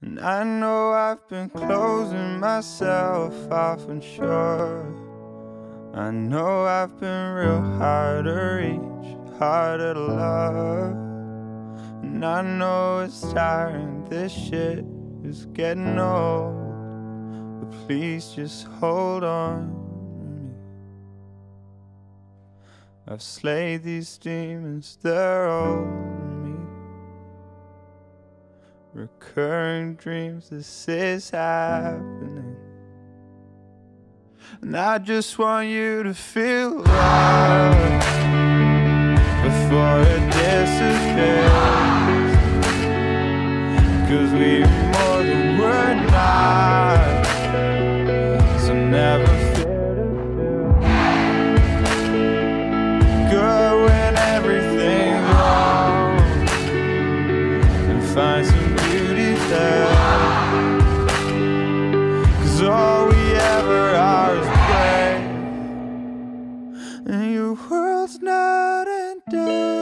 And I know I've been closing myself off and sure. I know I've been real hard to reach, harder to love. And I know it's tiring, this shit is getting old. But please just hold on. I've slayed these demons, they're old. Recurring dreams, this is happening. And I just want you to feel love before it disappears. Cause we are more than find some beauty there. Cause all we ever are is gray. And your world's not ending